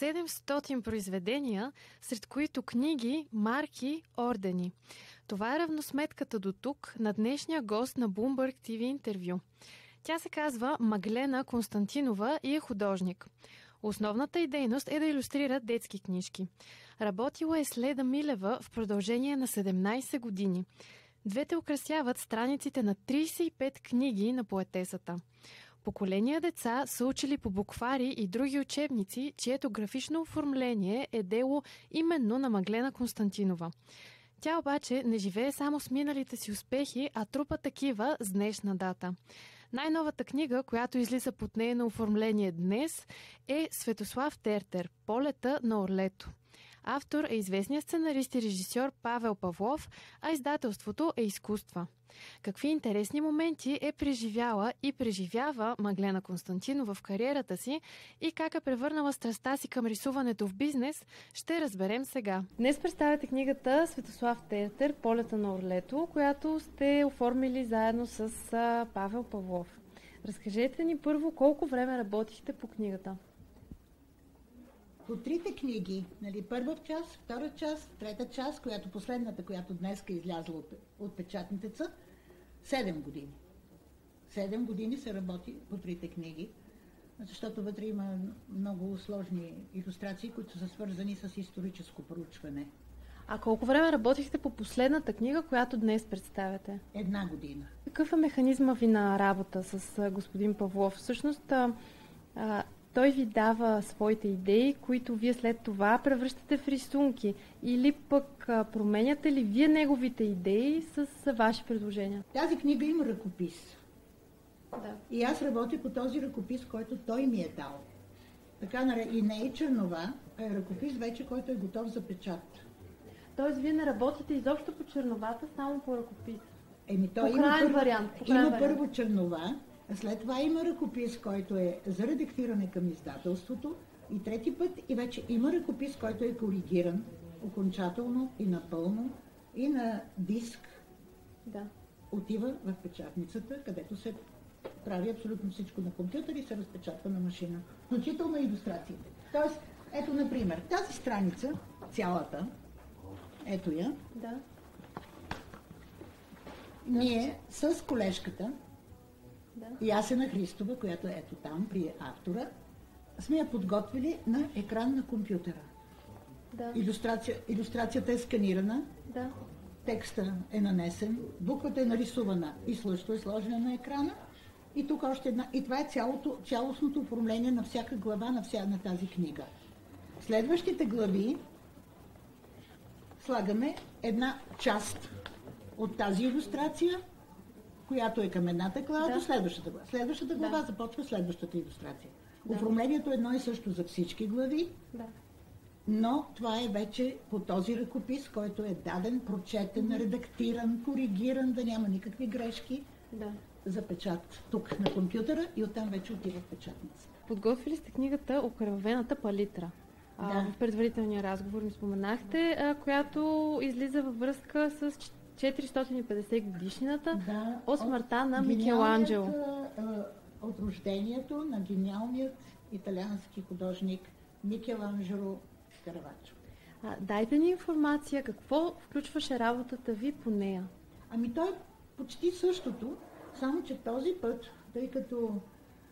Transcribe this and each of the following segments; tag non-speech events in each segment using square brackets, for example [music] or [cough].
700 произведения, сред които книги, марки, ордени. Това е равносметката до тук на днешния гост на Bloomberg TV интервю. Тя се казва Маглена Константинова и е художник. Основната й дейност е да иллюстрира детски книжки. Работила е с Леда Милева в продължение на 17 години. Двете украсяват страниците на 35 книги на поетесата. Поколения деца са учили по буквари и други учебници, чието графично оформление е дело именно на Маглена Константинова. Тя обаче не живее само с миналите си успехи, а трупа такива с днешна дата. Най-новата книга, която излиза под нейно оформление днес, е Светослав Тертер «Полета на Орлето». Автор е известният сценарист и режисьор Павел Павлов, а издателството е изкуства. Какви интересни моменти е преживяла и преживява Маглена Константинова в кариерата си и как е превърнала страста си към рисуването в бизнес, ще разберем сега. Днес представяте книгата Светослав Театър Полета на Орлето, която сте оформили заедно с Павел Павлов. Разкажете ни първо колко време работихте по книгата по трите книги, нали, първа част, втора част, трета част, която последната, която днес е излязла от, от печатницата, 7 години. 7 години се работи по трите книги, защото вътре има много сложни иллюстрации, които са свързани с историческо проучване. А колко време работихте по последната книга, която днес представяте? Една година. Какъв е механизма ви на работа с господин Павлов? Всъщност, а, той ви дава своите идеи, които вие след това превръщате в рисунки. Или пък променяте ли вие неговите идеи с, ваши предложения? Тази книга има ръкопис. Да. И аз работя по този ръкопис, който той ми е дал. Така, и не е чернова, а е ръкопис вече, който е готов за печат. Тоест, вие не работите изобщо по черновата, само по ръкопис. Еми, той по има, първо, вариант, по има вариант. първо чернова, след това има ръкопис, който е за редактиране към издателството и трети път и вече има ръкопис, който е коригиран окончателно и напълно и на диск да. отива в печатницата, където се прави абсолютно всичко на компютър и се разпечатва на машина. Включително иллюстрациите. Тоест, ето, например, тази страница, цялата, ето я, да. ние с колежката да. Ясена Христова, която е ето там при автора, сме я подготвили на екран на компютъра. Да. Иллюстрация, иллюстрацията е сканирана, да. текста е нанесен, буквата е нарисувана и също е сложена на екрана. И тук още една. И това е цялото, цялостното оформление на всяка глава на, вся, на тази книга. Следващите глави слагаме една част от тази иллюстрация която е към едната глава да. до следващата глава. Следващата глава да. започва следващата иллюстрация. Да. Оформлението е едно и също за всички глави, да. но това е вече по този ръкопис, който е даден, прочетен, редактиран, коригиран, да няма никакви грешки. Да. За печат тук на компютъра и оттам вече отива в печатница. Подготвили сте книгата Окръвената палитра. Да. в предварителния разговор ми споменахте, а, която излиза във връзка с 450 годишнината да, от смъртта на Микеланджело. От рождението на гениалният италиански художник Микеланджело Каравачо. А, дайте ни информация какво включваше работата ви по нея. Ами той е почти същото, само че този път, тъй като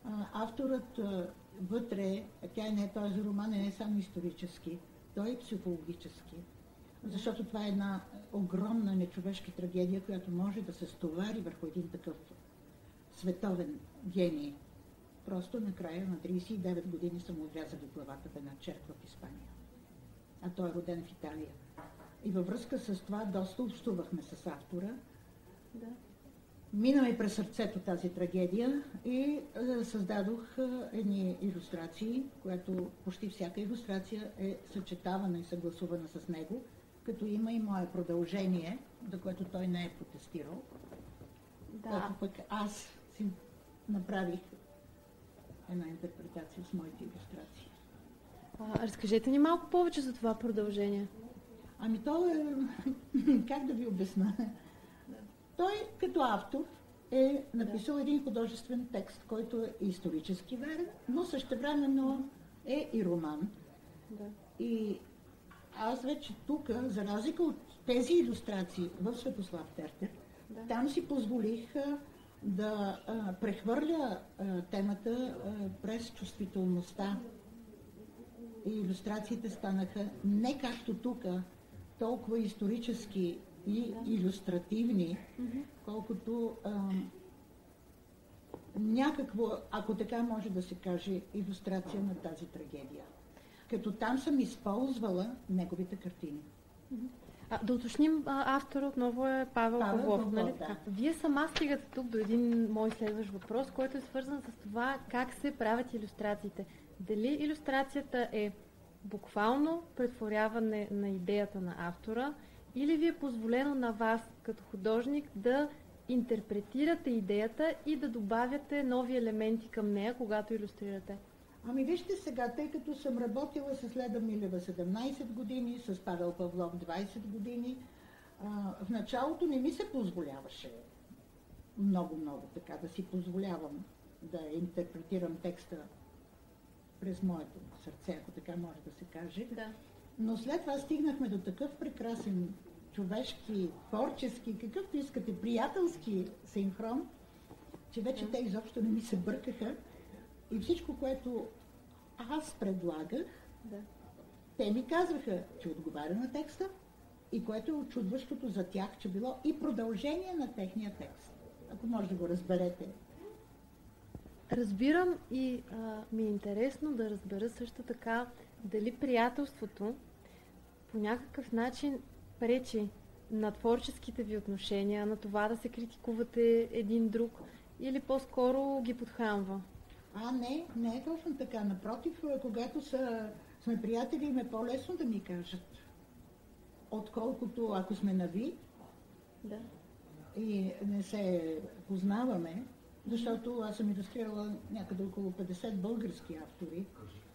а, авторът а, вътре, тя не е този роман, е не само исторически, той е психологически защото това е една огромна нечовешка трагедия, която може да се стовари върху един такъв световен гений. Просто накрая на 39 години са му отрязали главата в една черква в Испания. А той е роден в Италия. И във връзка с това доста общувахме с автора. Да. Мина ми през сърцето тази трагедия и е, създадох е, едни иллюстрации, която почти всяка иллюстрация е съчетавана и съгласувана с него като има и мое продължение, за което той не е протестирал. Да. Което пък аз си направих една интерпретация с моите иллюстрации. А, разкажете ни малко повече за това продължение. Ами то е... [laughs] как да ви обясна? Той като автор е написал да. един художествен текст, който е исторически верен, но същевременно е и роман. Да. И аз вече тук, за разлика от тези иллюстрации в Светослав Тертер, Да. там си позволих а, да а, прехвърля а, темата през чувствителността. И иллюстрациите станаха не както тук, толкова исторически и иллюстративни, колкото а, някакво, ако така може да се каже, иллюстрация на тази трагедия. Като там съм използвала неговите картини. А, да уточним, автора отново е Павел, Павел Павлов. Павлов, нали? да. Вие сама стигате тук до един мой следващ въпрос, който е свързан с това как се правят иллюстрациите. Дали иллюстрацията е буквално претворяване на идеята на автора или ви е позволено на вас като художник да интерпретирате идеята и да добавяте нови елементи към нея, когато иллюстрирате? Ами вижте сега, тъй като съм работила с Леда Милева 17 години, с Павел Павлов 20 години, а, в началото не ми се позволяваше много-много така да си позволявам да интерпретирам текста през моето сърце, ако така може да се каже. Да. Но след това стигнахме до такъв прекрасен човешки, творчески, какъвто искате, приятелски синхрон, че вече те изобщо не ми се бъркаха. И всичко, което аз предлагах, Да. те ми казваха, че отговаря на текста и което е очудващото за тях, че било и продължение на техния текст. Ако може да го разберете. Разбирам и а, ми е интересно да разбера също така дали приятелството по някакъв начин пречи на творческите ви отношения, на това да се критикувате един друг или по-скоро ги подхранва. А, не, не е точно така. Напротив, когато са, сме приятели, им е по-лесно да ми кажат. Отколкото ако сме на ви Да. и не се познаваме, защото аз съм иллюстрирала някъде около 50 български автори,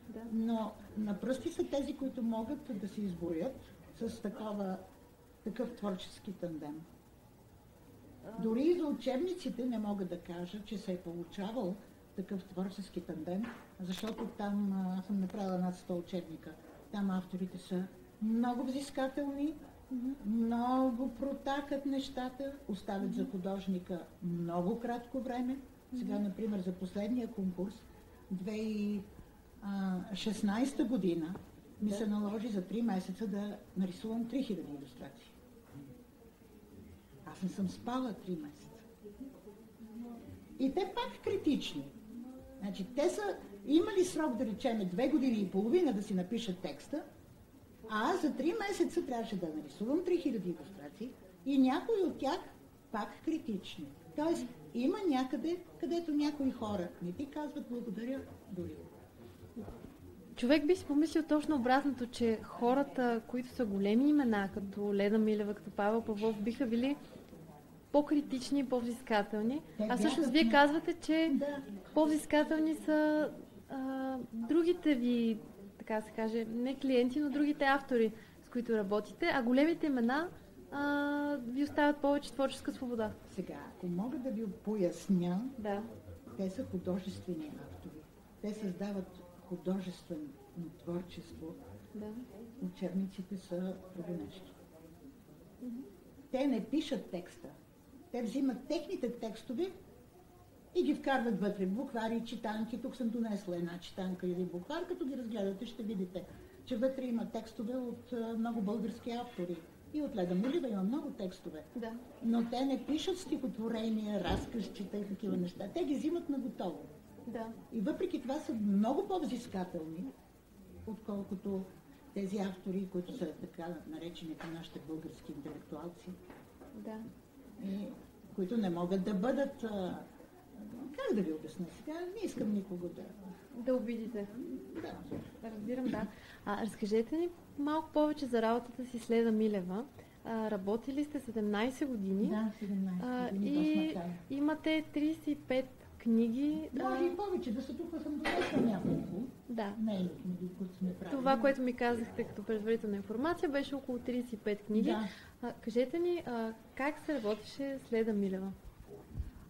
Да. но на пръсти са тези, които могат да се изборят с такова, такъв творчески тандем. Дори и за учебниците не мога да кажа, че се е получавал такъв творчески тандем, защото там а, съм направила над 100 учебника. Там авторите са много взискателни, много протакат нещата, оставят за художника много кратко време. Сега, например, за последния конкурс, 2016 година, ми се наложи за 3 месеца да нарисувам 3000 иллюстрации. Аз не съм спала 3 месеца. И те пак критични. Значи, те са имали срок, да речеме, две години и половина да си напишат текста, а аз за 3 месеца трябваше да нарисувам 3000 иллюстрации и някои от тях пак критични. Тоест, има някъде, където някои хора не ти казват благодаря дори. Човек би си помислил точно обратното, че хората, които са големи имена, като Леда Милева, като Павел Павлов, биха били по-критични и по-взискателни. Те А всъщност вие казвате, че Да. по-взискателни са а, другите ви, така се каже, не клиенти, но другите автори, с които работите, а големите имена а, ви оставят повече творческа свобода. Сега, ако мога да ви поясня, Да. те са художествени автори. Те създават художествено творчество. да. Учебниците са друго нещо. Те не пишат текста. Те взимат техните текстове и ги вкарват вътре. Буквари, читанки. Тук съм донесла една читанка или буквар. Като ги разгледате, ще видите, че вътре има текстове от много български автори. И от Леда Милева има много текстове. Да. Но те не пишат стихотворения, разказчета и такива неща. Те ги взимат на готово. Да. И въпреки това са много по-взискателни, отколкото тези автори, които са така наречени по нашите български интелектуалци, Да. и които не могат да бъдат... А, как да ви обясня сега? Не искам никого да... Да обидите. да. Разбирам, да. А, разкажете ни малко повече за работата си с Леда Милева. А, работили сте 17 години. Да, 17 А, години и до смъртта. имате 35 книги. Може А, и повече, да се тук съм донесла няколко. да. Не и книги, които сме правили. Това, което ми казахте като предварителна информация, беше около 35 книги. Да. А, кажете ни, а, как се работеше с Леда Милева?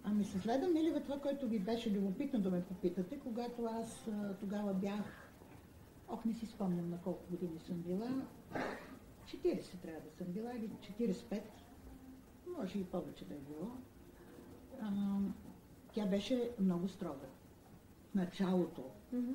Ами с Леда Милева това, което ви беше любопитно да ме попитате, когато аз а, тогава бях ох, не си спомням на колко години съм била, 40 трябва да съм била, или 45, може и повече да е било. А, тя беше много строга. В началото, Мгм.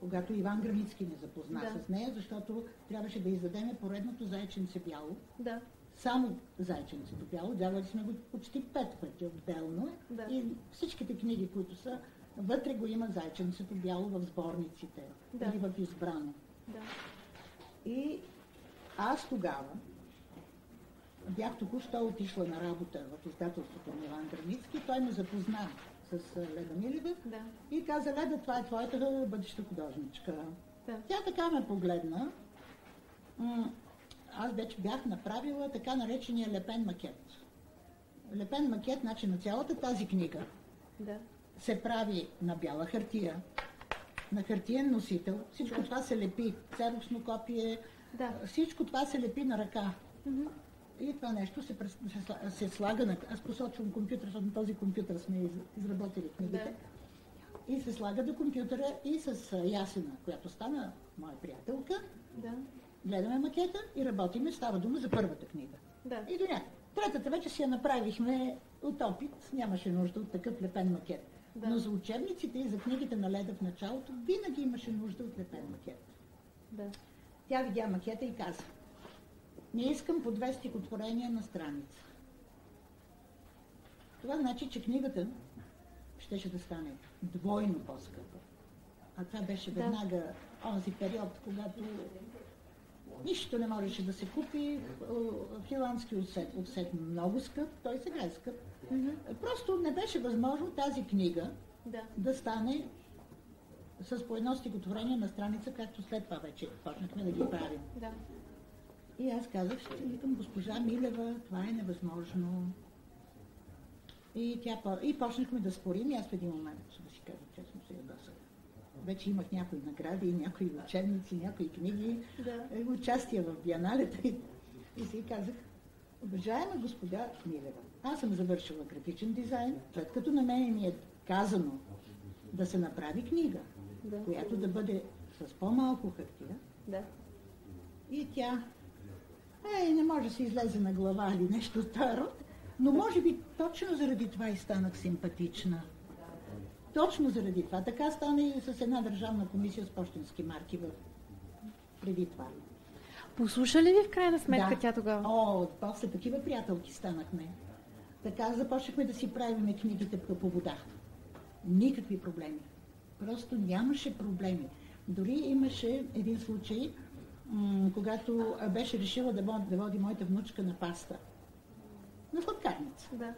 когато Иван Границки не запозна Да. с нея, защото трябваше да издадеме поредното зайченце бяло. Да. Само зайченцето бяло, давали сме го почти пет пъти отделно. Да. И всичките книги, които са, вътре го има зайченцето бяло в сборниците Да. или в избрано. Да. И аз тогава бях току-що отишла на работа в издателството на Иван Границки. Той ме запозна с Леда Милева Да. и каза, Леда, това е твоята бъдеща художничка. Да. Тя така ме погледна. Аз вече бях направила така наречения лепен макет. Лепен макет, значи на цялата тази книга Да. се прави на бяла хартия, на хартиен носител. Всичко Да. това се лепи, царочно копие, Да. всичко това се лепи на ръка. И това нещо се, се, се слага на... Аз посочвам компютър, защото на този компютър сме из- изработили книгите. И се слага до компютъра и с Ясена, която стана моя приятелка, Да. Гледаме макета и работиме. Става дума за първата книга. Да. И до някъде. Третата вече си я направихме от опит, нямаше нужда от такъв лепен макет. Да. Но за учебниците и за книгите на Леда в началото винаги имаше нужда от лепен макет. Да. Тя видя макета и каза, не искам по две стихотворения на страница. Това значи, че книгата щеше да стане двойно по-скъпа. А това беше Да. веднага онзи период, когато нищо не можеше да се купи. Филански офсет, офсет много скъп, той сега е скъп. Просто не беше възможно тази книга Да. да стане с по едно стихотворение на страница, както след това вече почнахме да ги правим. Да. И аз казах, ще викам госпожа Милева, това е невъзможно. И, тя, и почнахме да спорим и аз в един момент, да си кажа честно, се ядосах. Вече имах някои награди, някои учебници, някои книги, Да. е, участие в бианалета и, и си казах, уважаема господа Милева, аз съм завършила графичен дизайн, след като на мен ми е казано да се направи книга, Да. която да бъде с по-малко хартия, Да. и тя, ей, не може да се излезе на глава или нещо [laughs] род, но може би точно заради това и станах симпатична. Точно заради това. Така стана и с една държавна комисия с почтенски марки в... преди това. Послуша ли ви в крайна сметка Да. тя тогава? О, после такива приятелки станахме. Така започнахме да си правиме книгите по вода. Никакви проблеми. Просто нямаше проблеми. Дори имаше един случай, м- когато беше решила да, води- да води моята внучка на паста. На сладкарница. Да.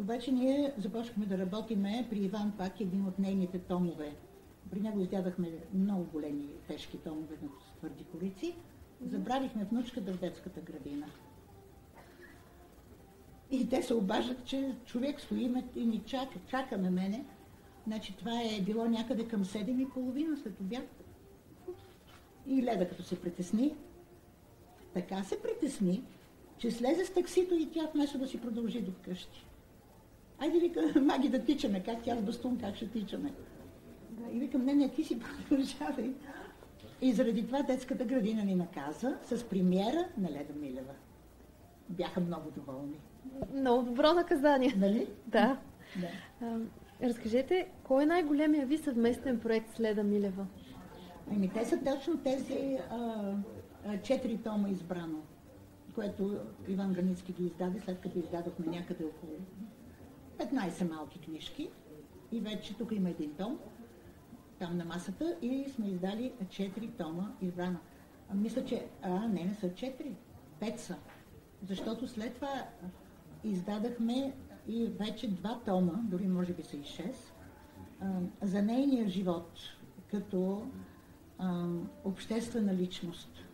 Обаче ние започнахме да работиме при Иван пак един от нейните томове. При него издадахме много големи, тежки томове на твърди корици. Забравихме внучката в детската градина. И те се обаждат, че човек стоиме и ни чака, чакаме мене. Значи това е било някъде към 7 и половина след обяд. И Леда като се притесни, така се притесни, че слезе с таксито и тя вместо да си продължи до вкъщи. Айде, вика, [laughs] маги да тичаме, как тя с бастун, как ще тичаме. И викам, не, не, ти си [laughs] продължавай. И заради това детската градина ни наказа с премиера на Леда Милева. Бяха много доволни. Много добро наказание. Нали? Да. Да. А, разкажете, кой е най-големия ви съвместен проект с Леда Милева? Ами те са точно тези а, а, четири тома избрано, което Иван Границки ги издаде, след като издадохме някъде около 15 малки книжки. И вече тук има един том, там на масата, и сме издали четири тома избрано. А, мисля, че... А, не, не са четири. Пет са. Защото след това издадахме и вече два тома, дори може би са и шест, а, за нейния живот като а, обществена личност.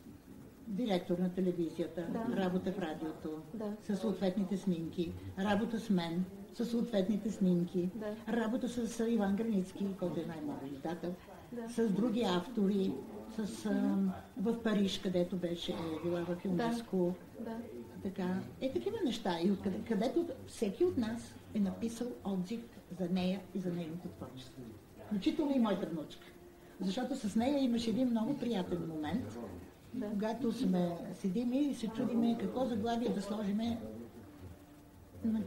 Директор на телевизията, Да. работа в радиото, Да. със съответните снимки, работа с мен, със съответните снимки, Да. работа с Иван Границки, който е най-младият издател, Да. с други автори, с, а, в Париж, където беше е, била в ЮНЕСКО. Да. Така, е такива неща, и откъде, където всеки от нас е написал отзив за нея и за нейното творчество. Включително и моята внучка. Защото с нея имаше един много приятен момент, Да. когато сме седиме и се чудиме какво заглавие да сложиме на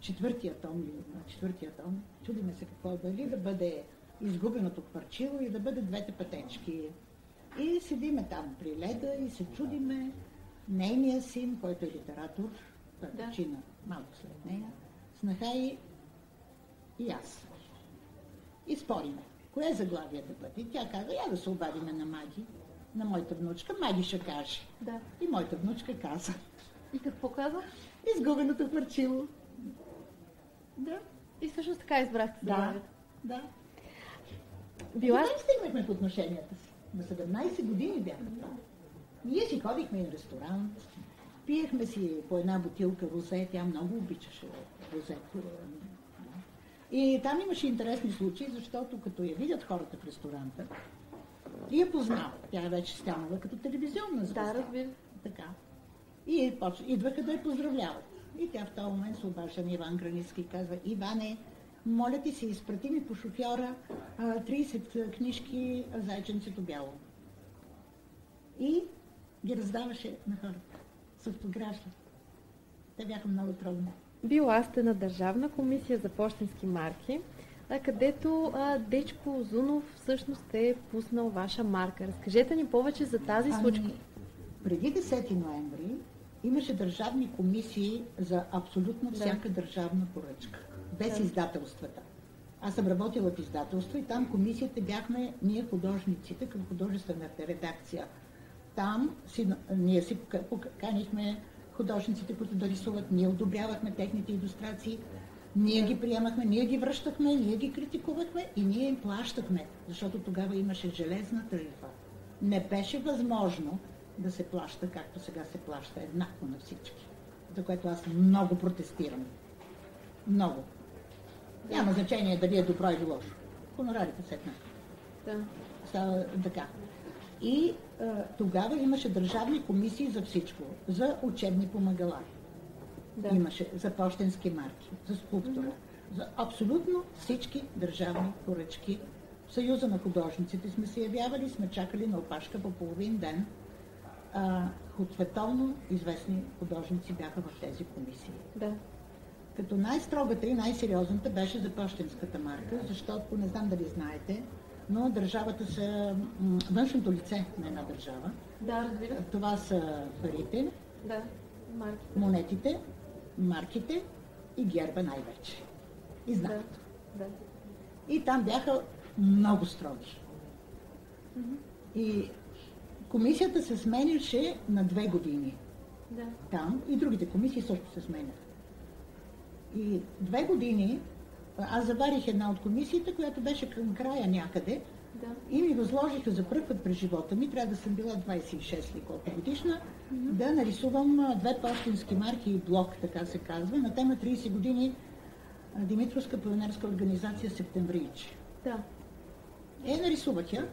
четвъртия том или на четвъртия том. Чудиме се какво дали да бъде изгубеното парчило и да бъде двете пътечки. И седиме там при Леда и се чудиме. Нейния син, който е литератор, той Да. почина малко след нея, снаха и, и аз. И спориме. Кое заглавие да бъде? Тя каза, я да се обадиме на Маги, на моята внучка. Маги ще каже. Да. И моята внучка каза. И какво казва? Изгубеното хвърчило. Да, И всъщност така избрахте да, заглавието. да. Била Била... стигнахме в отношенията си. На 17 години бяха това. Ние си ходихме и в ресторант, пиехме си по една бутилка розе, тя много обичаше розето. И там имаше интересни случаи, защото като я видят хората в ресторанта, и я познават. Тя е вече станала като телевизионна звезда. Да, разбира. Така. И поч... идваха да я поздравляват. И тя в този момент се обажда на Иван Границки и казва, Иване, моля ти се, изпрати ми по шофьора а, 30 книжки Зайченцето бяло. И ги раздаваше на хората с автографи. Те бяха много трудни. Била сте на Държавна комисия за почтенски марки, където а, Дечко Озунов всъщност е пуснал ваша марка. Разкажете ни повече за тази случка. Ами, преди 10 ноември имаше държавни комисии за абсолютно Да. всяка държавна поръчка, без Да. издателствата. Аз съм работила в издателство и там комисията бяхме ние художниците към художествената редакция. Там си, ние си пока- поканихме художниците, които да рисуват, ние одобрявахме техните иллюстрации, ние ги приемахме, ние ги връщахме, ние ги критикувахме и ние им плащахме, защото тогава имаше железна тарифа. Не беше възможно да се плаща, както сега се плаща, еднакво на всички. За което аз много протестирам. Много. Няма значение дали е добро или лошо. Хонорарите еднакви. Да. Става така. И а, тогава имаше държавни комисии за всичко. За учебни помагала. Да. Имаше за почтенски марки, за скулптура, за абсолютно всички държавни поръчки. В Съюза на художниците сме се явявали, сме чакали на опашка по половин ден. А, от световно известни художници бяха в тези комисии. Да. Като най-строгата и най-сериозната беше за почтенската марка, защото не знам дали знаете, но държавата са външното лице на една държава. Да, разбира. Това са парите, Да. Марки. монетите, марките и герба най-вече. И Да. знакът. Да. И там бяха много строги. И комисията се сменяше на две години. Да. там и другите комисии също се сменят. И две години аз заварих една от комисиите, която беше към края някъде Да. и ми възложиха за първ път през живота ми, трябва да съм била 26 или колко годишна, да нарисувам две почтенски марки и блок, така се казва, на тема 30 години Димитровска пионерска организация Септемврийче. Да. Е, нарисувах я.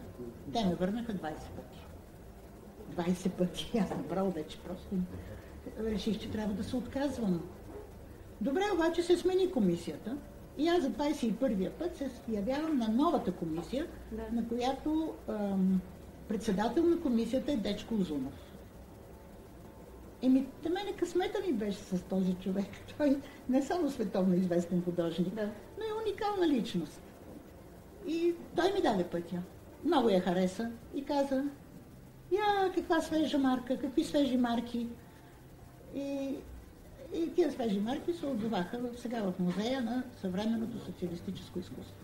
Те ме върнаха 20 пъти. 20 пъти. [laughs] Аз направо вече просто реших, че трябва да се отказвам. Добре, обаче се смени комисията. И аз за 21-я път се явявам на новата комисия, Да. на която ам, председател на комисията е Дечко Озунов. Еми, те мене късмета ми беше с този човек. [laughs] Той не е само световно известен художник, Да. но е уникална личност. И той ми даде пътя. Много я хареса и каза, я, каква свежа марка, какви свежи марки. И, и тия свежи марки се отзоваха сега в музея на съвременното социалистическо изкуство.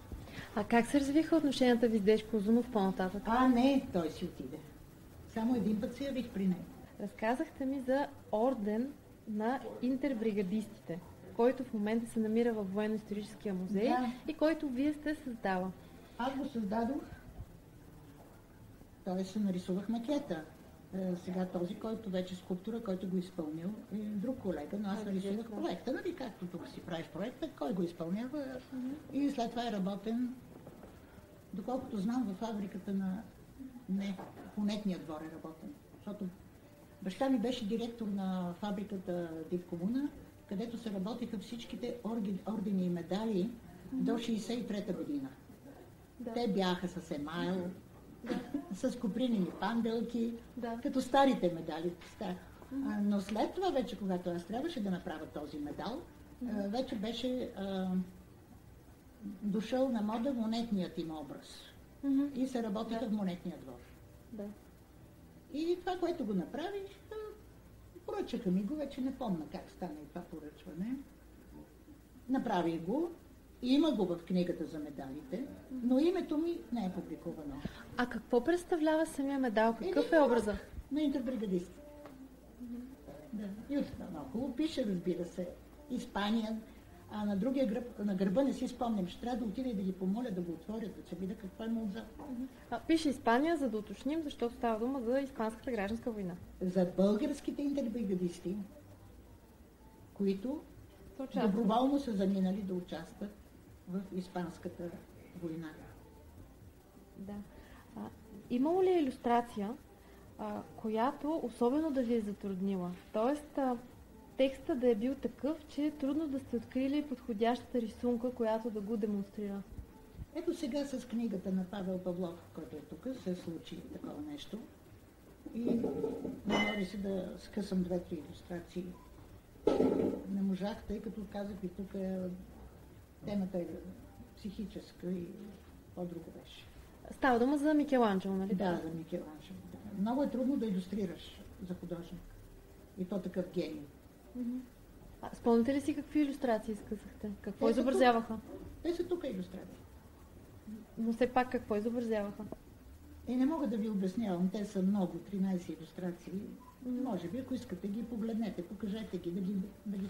А как се развиха отношенията ви с Дечко Озунов по-нататък? А, не, той си отиде. Само един път се явих при него. Разказахте ми за орден на интербригадистите, който в момента се намира в Военно-историческия музей Да. и който вие сте създала. Аз го създадох, т.е. се нарисувах макета. Е, сега този, който вече скулптура, който го изпълнил, е друг колега, но аз нарисувах проекта, нали, както тук си правиш проекта, кой го изпълнява и след това е работен, доколкото знам, във фабриката на... Не, в Унетния двор е работен, защото баща ми беше директор на фабриката Дивкомуна, където се работеха всичките ордени и медали до 63-та година. Да. Те бяха с емайл, с копринени панделки, Да. като старите медали. Ста- А, Но след това вече, когато аз трябваше да направя този медал, а, вече беше а, дошъл на мода монетният им образ. Мгм. И се работиха Да. в монетния двор. Да. И това, което го направих, а, поръчаха ми го, вече не помня как стана и това поръчване. Направих го, има го в книгата за медалите, но името ми не е публикувано. А какво представлява самия медал? Какъв е образа? На интербригадист. Да. И от много пише, разбира се, Испания, а на другия гръб, на гърба не си спомням, ще трябва да отида и да ги помоля да го отворят, да се видя какво има отзад. А, пише Испания, за да уточним, защото става дума за Испанската гражданска война. За българските интербригадисти, които участва. доброволно са заминали да участват в Испанската война. Да. А, имало ли е иллюстрация, а, която особено да ви е затруднила? Тоест, а, текста да е бил такъв, че е трудно да сте открили подходящата рисунка, която да го демонстрира. Ето сега с книгата на Павел Павлов, който е тук, се случи такова нещо. И наложи се да скъсам две-три иллюстрации. Не можах, тъй като казах ви тук е, темата е психическа и по-друго беше. Става дума за Микеланджело, нали? Да, за Микеланджело. Много е трудно да иллюстрираш за художник. И то такъв гений. А, спомняте ли си какви иллюстрации изкъсахте? Какво Те са изобразяваха? Те са тук иллюстрации. Но все пак какво изобразяваха? И не мога да ви обяснявам, те са много, 13 иллюстрации. Може би, ако искате, ги погледнете, покажете ги, да ги, да ги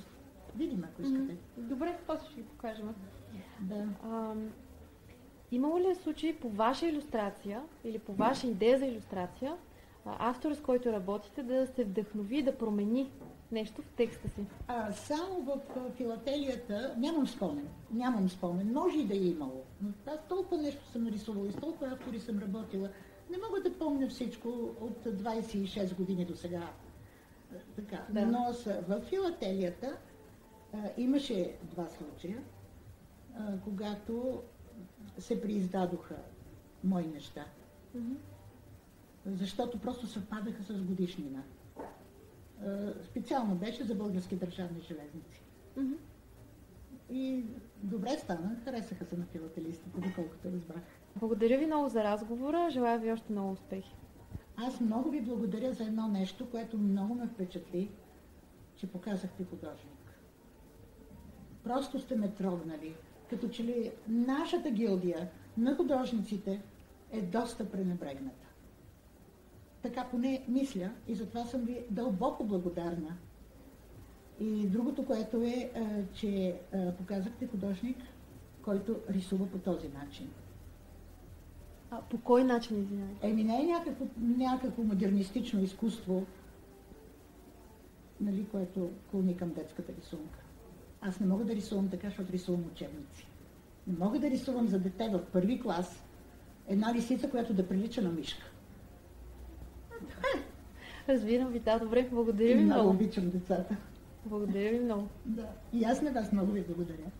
видим, ако искате. Добре, после ще ги покажем. Да. А, имало ли е случай по ваша иллюстрация или по ваша идея за иллюстрация, автора с който работите да се вдъхнови, да промени нещо в текста си? А, само в филателията нямам спомен. Нямам спомен. Може и да е имало. Но аз толкова нещо съм нарисувала и с толкова автори съм работила. Не мога да помня всичко от 26 години до сега. Така. Да. Но в филателията имаше два случая, когато се преиздадоха мои неща. Защото просто съвпадаха с годишнина. Специално беше за български държавни железници. Мгм. И добре стана, харесаха се на филателистите, доколкото разбрах. Благодаря ви много за разговора. Желая ви още много успехи. Аз много ви благодаря за едно нещо, което много ме впечатли, че показахте художник. Просто сте ме трогнали. Като че ли нашата гилдия на художниците е доста пренебрегната. Така поне мисля и затова съм ви дълбоко благодарна. И другото, което е, а, че а, показахте художник, който рисува по този начин. А, по кой начин, извинявайте? Еми не е някакво, някакво модернистично изкуство, нали, което клони към детската рисунка. Аз не мога да рисувам така, защото рисувам учебници. Не мога да рисувам за дете в първи клас една лисица, която да прилича на мишка. Разбирам ви, да, добре. Благодаря ви много много. обичам децата. Благодаря ви много. Да. И аз на вас много ви благодаря.